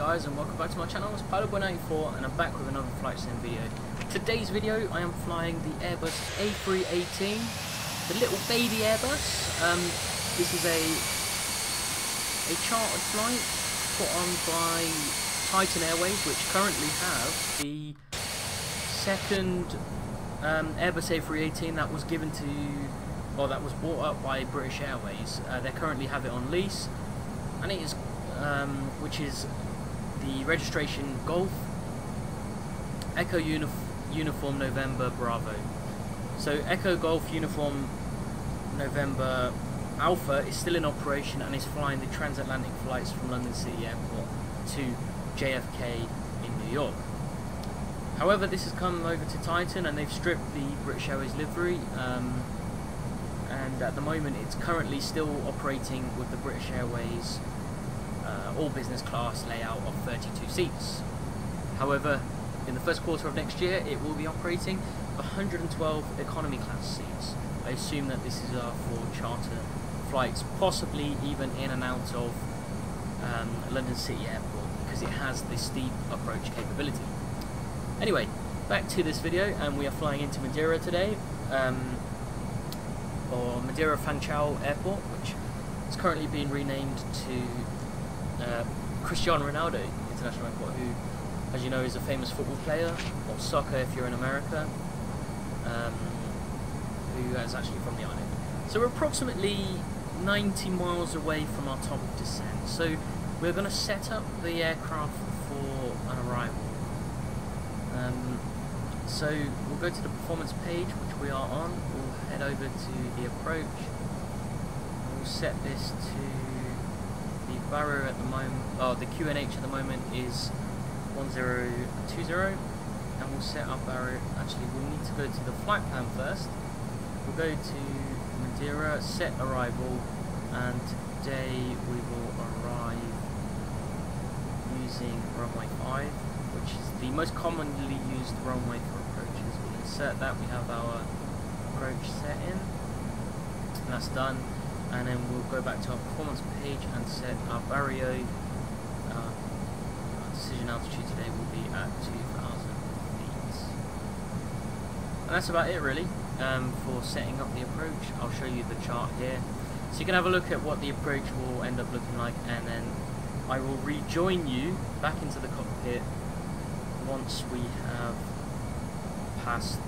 guys and welcome back to my channel, it's Pilotboy94 and I'm back with another flight sim video. Today's video I am flying the Airbus A318, the little baby Airbus. Um, this is a a chartered flight put on by Titan Airways which currently have the second um, Airbus A318 that was given to, or that was bought up by British Airways. Uh, they currently have it on lease and it is um, which is the registration Golf Echo Unif Uniform November Bravo. So Echo Golf Uniform November Alpha is still in operation and is flying the transatlantic flights from London City Airport to JFK in New York. However, this has come over to Titan and they've stripped the British Airways livery. Um, and at the moment, it's currently still operating with the British Airways uh, all business class layout of 32 seats. However, in the first quarter of next year, it will be operating 112 economy class seats. I assume that this is uh, for charter flights, possibly even in and out of um, London City Airport, because it has this steep approach capability. Anyway, back to this video, and we are flying into Madeira today, um, or Madeira Funchal Airport, which is currently being renamed to uh, Cristiano Ronaldo International Airport, who, as you know, is a famous football player, or soccer if you're in America, um, who is actually from the island. So we're approximately 90 miles away from our top of descent. So we're going to set up the aircraft for an arrival. Um, so we'll go to the performance page, which we are on. We'll head over to the approach. We'll set this to Baro at the moment, oh, the QNH at the moment is 1020, and we'll set up our, actually we'll need to go to the flight plan first. We'll go to Madeira, set arrival, and today we will arrive using runway 5, which is the most commonly used runway for approaches. We insert that, we have our approach set in, and that's done and then we'll go back to our performance page and set our barrier uh, our decision altitude today will be at 2000 feet. And that's about it really um, for setting up the approach. I'll show you the chart here. So you can have a look at what the approach will end up looking like and then I will rejoin you back into the cockpit once we have passed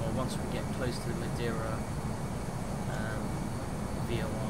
or once we get close to the Madeira um, VOR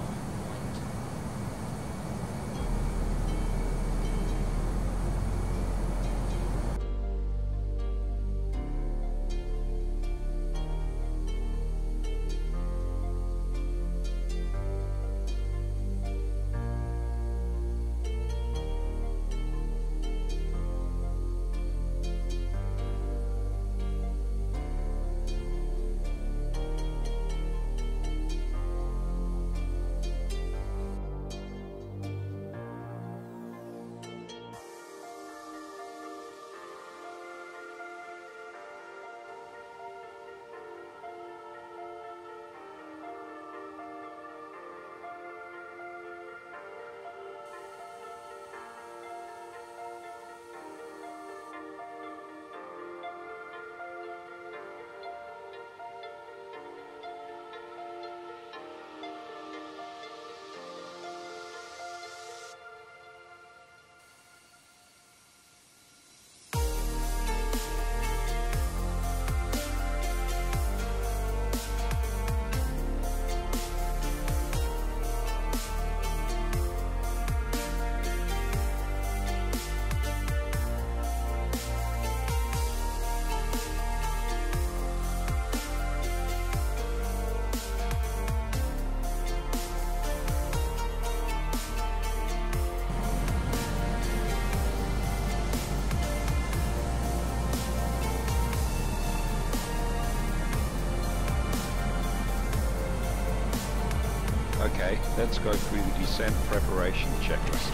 Okay, let's go through the descent preparation checklist.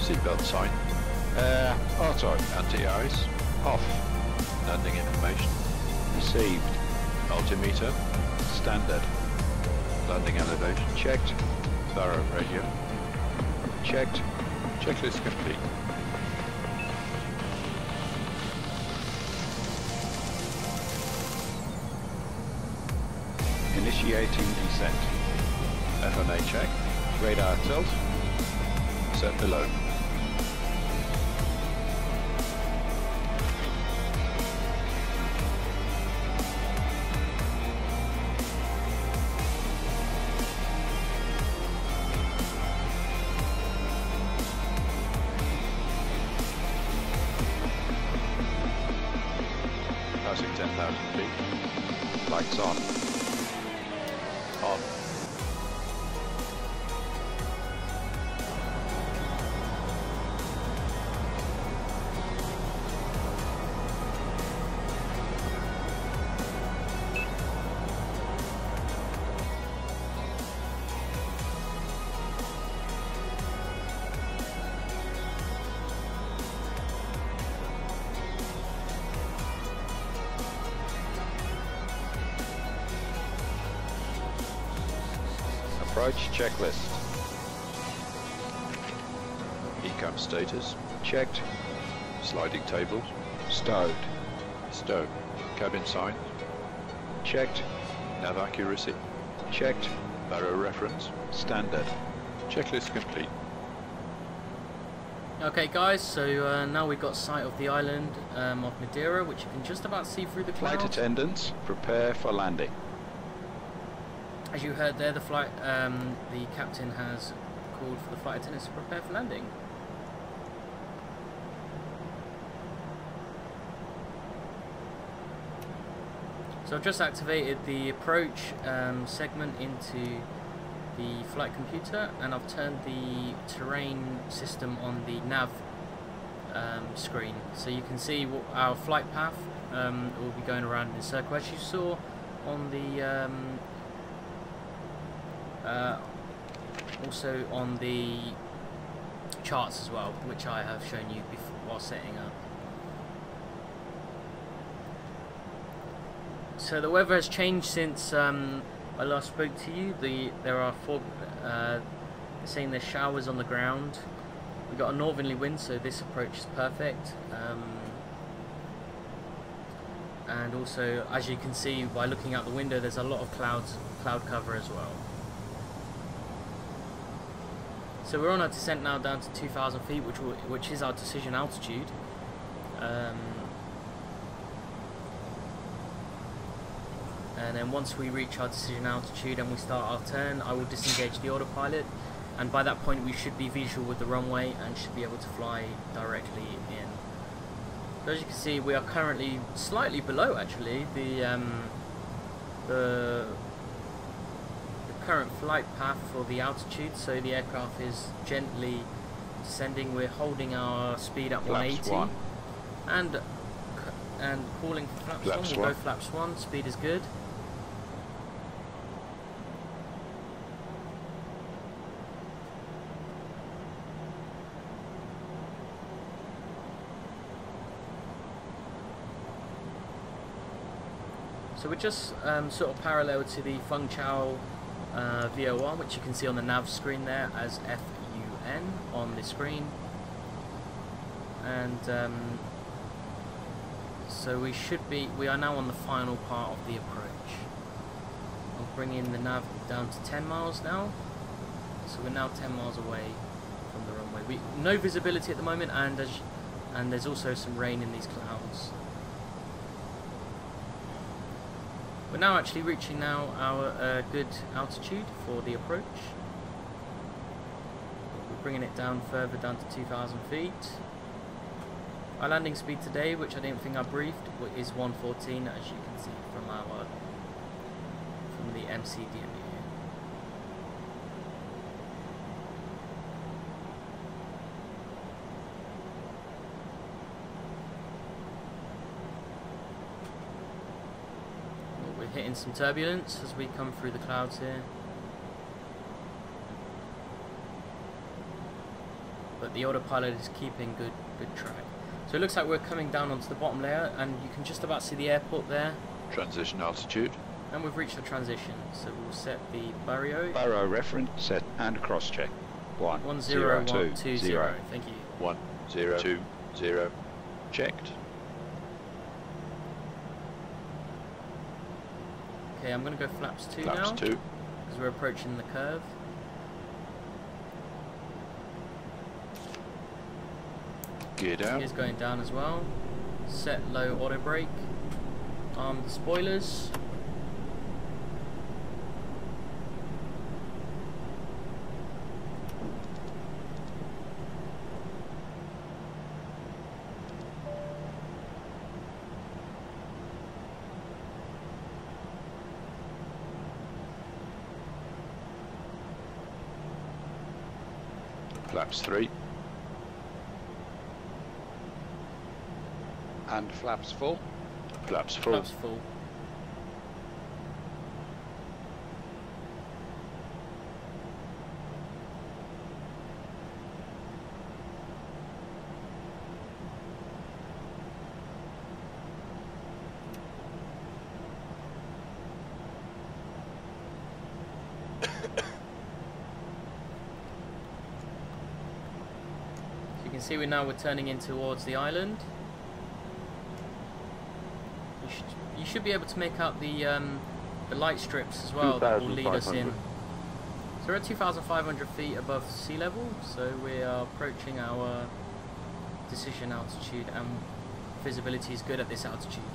Seatbelt sign. Uh, auto anti-ice. Off. Landing information. Received. Altimeter. Standard. Landing elevation checked. Thorough radio. Checked. Checklist complete. Initiating descent. FMA check. Radar tilt. Set below. Passing 10,000 feet. Lights. On. Approach checklist. ECAM status checked. Sliding tables stowed. Stowed. Cabin sign checked. Nav accuracy checked. Baro reference standard. Checklist complete. Okay guys, so uh, now we've got sight of the island um, of Madeira, which you can just about see through the Flight attendants prepare for landing. As you heard there, the flight, um, the captain has called for the flight attendants to prepare for landing. So I've just activated the approach um, segment into the flight computer and I've turned the terrain system on the nav um, screen so you can see what our flight path um, will be going around in a circle as you saw on the um, uh, also on the charts as well which I have shown you before while setting up so the weather has changed since um, I last spoke to you. The there are fog. Uh, saying there's showers on the ground. We got a northerly wind, so this approach is perfect. Um, and also, as you can see by looking out the window, there's a lot of clouds, cloud cover as well. So we're on our descent now down to 2,000 feet, which will, which is our decision altitude. Um, and then once we reach our decision altitude and we start our turn I will disengage the autopilot and by that point we should be visual with the runway and should be able to fly directly in. So as you can see we are currently slightly below actually the um, the, the current flight path for the altitude. So the aircraft is gently descending. We're holding our speed at Flaps 180 one. and and calling for flaps, Flaps one we'll one. go flaps one. Speed is good. So we're just um, sort of parallel to the Funchal uh, VOR, which you can see on the nav screen there as FUN on the screen. And um, so we should be, we are now on the final part of the approach. I'll bring in the nav down to 10 miles now. So we're now 10 miles away from the runway. We, no visibility at the moment and, as, and there's also some rain in these clouds. We're now actually reaching now our uh, good altitude for the approach. We're bringing it down further down to 2,000 feet. Our landing speed today, which I didn't think I briefed, is 114 as you can see from our from the MCDMU. Some turbulence as we come through the clouds here. But the autopilot is keeping good good track. So it looks like we're coming down onto the bottom layer and you can just about see the airport there. Transition altitude. And we've reached the transition. So we'll set the barrio. Baro reference set and cross check. One, One zero zero, one two, two zero. zero. Thank you. One, zero, two, zero. Checked. Okay, I'm gonna go flaps two Flaps now two. because we're approaching the curve. Gear down. Gears going down as well. Set low auto brake. Arm the spoilers. Flaps three. And flaps full. Flaps full. Flaps full. Flaps full. See we now we're turning in towards the island. You should, you should be able to make out the um, the light strips as well that will lead us in. So we're at 2,500 feet above sea level, so we are approaching our decision altitude, and visibility is good at this altitude.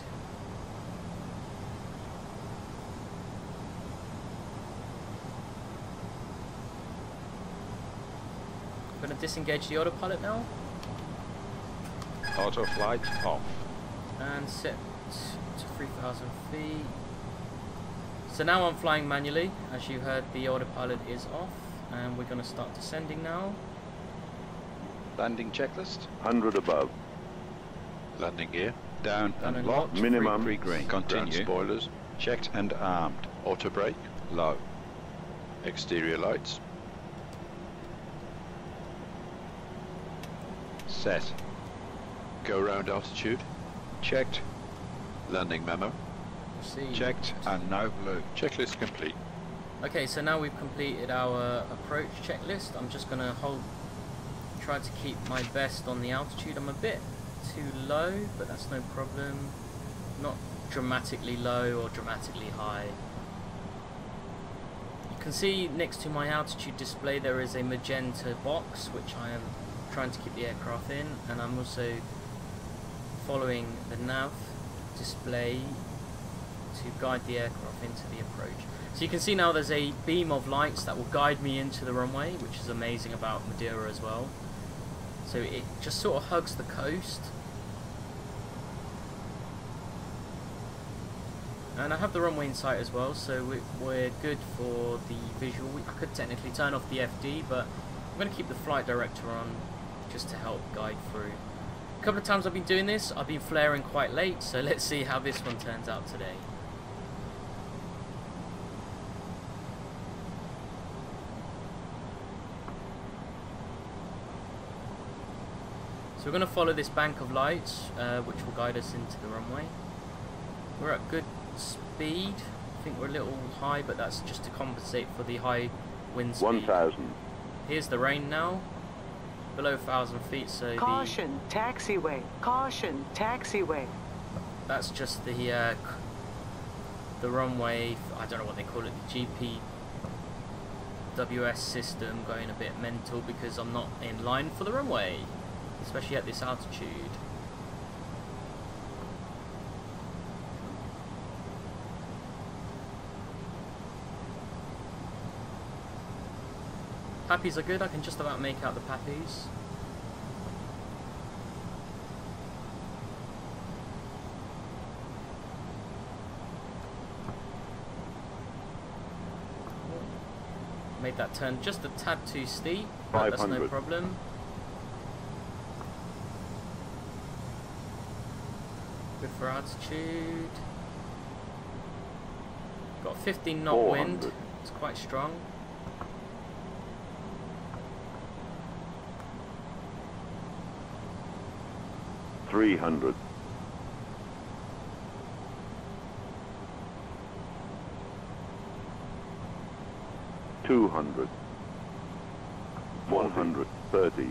I'm going to disengage the autopilot now Auto flight off. and set to 3,000 feet. So now I'm flying manually. As you heard, the autopilot is off, and we're going to start descending now. Landing checklist. 100 above. Landing gear. Down Down and and locked. locked. Minimum. Free, free green. Continue. Ground spoilers. Checked and armed. Auto brake. Low. Exterior lights. Set. Go round altitude. Checked. Landing memo. See. Checked and now blue. Checklist complete. Okay, so now we've completed our approach checklist. I'm just going to hold, try to keep my best on the altitude. I'm a bit too low, but that's no problem. Not dramatically low or dramatically high. You can see next to my altitude display there is a magenta box, which I am trying to keep the aircraft in, and I'm also following the nav display to guide the aircraft into the approach. So you can see now there's a beam of lights that will guide me into the runway, which is amazing about Madeira as well. So it just sort of hugs the coast. And I have the runway in sight as well, so we- we're good for the visual. I could technically turn off the FD, but I'm going to keep the flight director on just to help guide through. A couple of times I've been doing this, I've been flaring quite late, so let's see how this one turns out today. So we're going to follow this bank of lights, uh, which will guide us into the runway. We're at good speed. I think we're a little high, but that's just to compensate for the high wind speed. 1,000. Here's the rain now. Below 1,000 feet, so the, Caution, taxiway. Caution, taxiway. that's just the uh, the runway. I don't know what they call it. The GPWS system going a bit mental because I'm not in line for the runway, especially at this altitude. PAPIs are good. I can just about make out the PAPIs. Made that turn just a tad too steep, but that's no problem. Good for altitude. Got 15 knot wind. It's quite strong. Three hundred. Two hundred. 100, 30,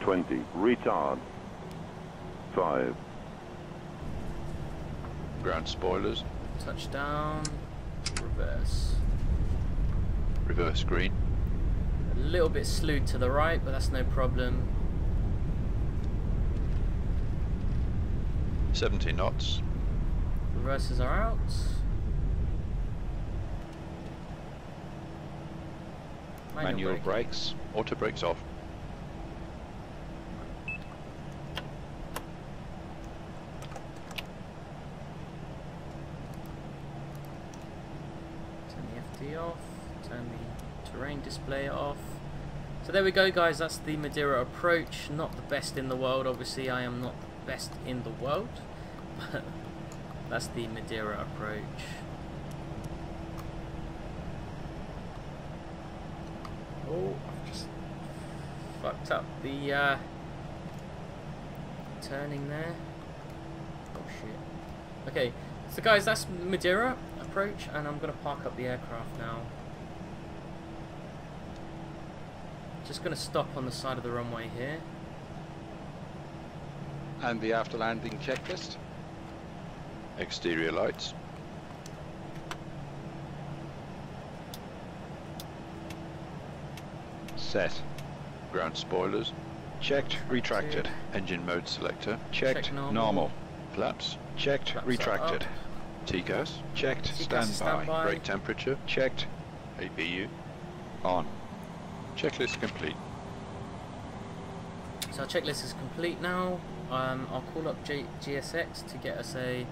20, retard, 5, Ground spoilers. Touchdown. Reverse. Reverse green. A little bit slewed to the right, but that's no problem. 70 knots. Reverses are out. Manual braking. brakes. Auto brakes off. Turn the FD off. Turn the terrain display off. So there we go, guys. That's the Madeira approach. Not the best in the world. Obviously, I am not the best in the world, that's the Madeira approach. Oh, I've just fucked up the uh, turning there. Oh shit. Okay, so guys, that's Madeira approach, and I'm gonna park up the aircraft now. Just gonna stop on the side of the runway here. And the after landing checklist. Exterior lights. Set. Ground spoilers. Checked, retracted. Engine mode selector. Checked, Check normal. normal. Flaps. Checked, Flaps retracted. up. TCAS. Checked, standby. standby. Brake temperature. Checked, APU. on. Checklist complete. So our checklist is complete now. Um, I'll call up J GSX to get us a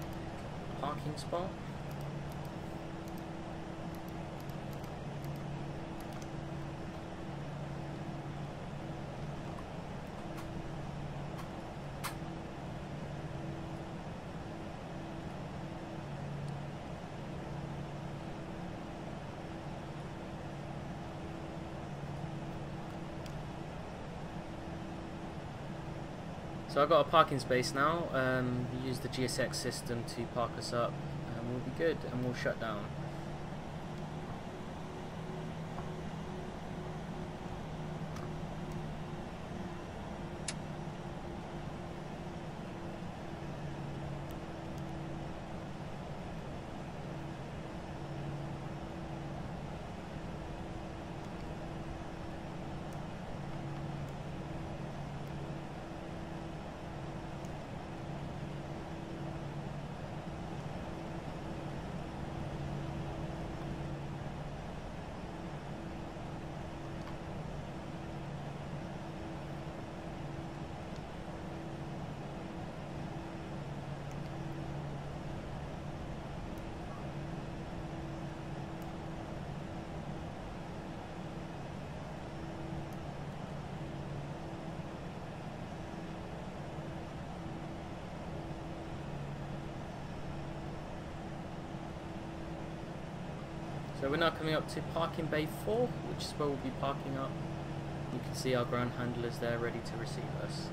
parking spot. So I've got a parking space now. Um, we use the GSX system to park us up, and we'll be good, and we'll shut down. So we're now coming up to parking bay 4, which is where we'll be parking up. You can see our ground handlers there ready to receive us.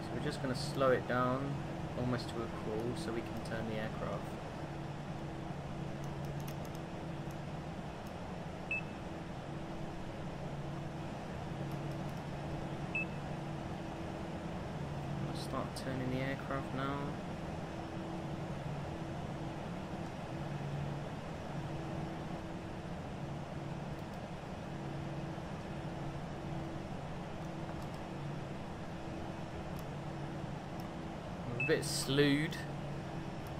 So we're just going to slow it down almost to a crawl so we can turn the aircraft. Start turning the aircraft now. I'm a bit slewed.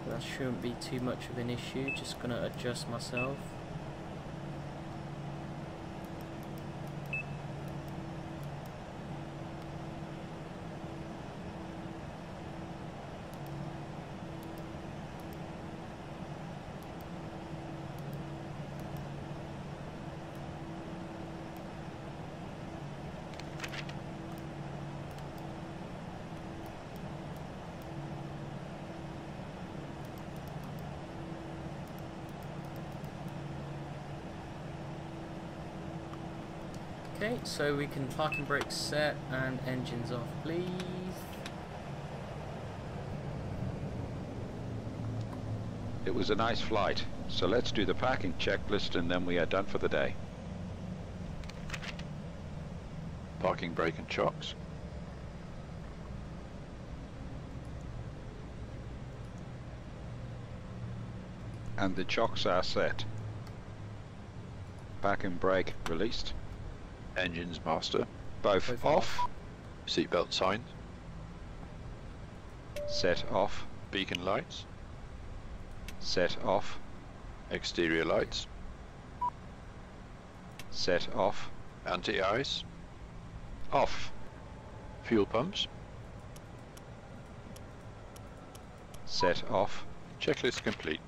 That shouldn't be too much of an issue. Just gonna adjust myself. Okay, so we can parking brakes set and engines off, please. It was a nice flight, so let's do the parking checklist and then we are done for the day. Parking brake and chocks. And the chocks are set. Parking brake released. Engines master. Both, Both off. Seatbelt signs. Set off. Beacon lights. Set off. Exterior lights. Set off. Anti-ice. Off. Fuel pumps. Set off. Checklist complete.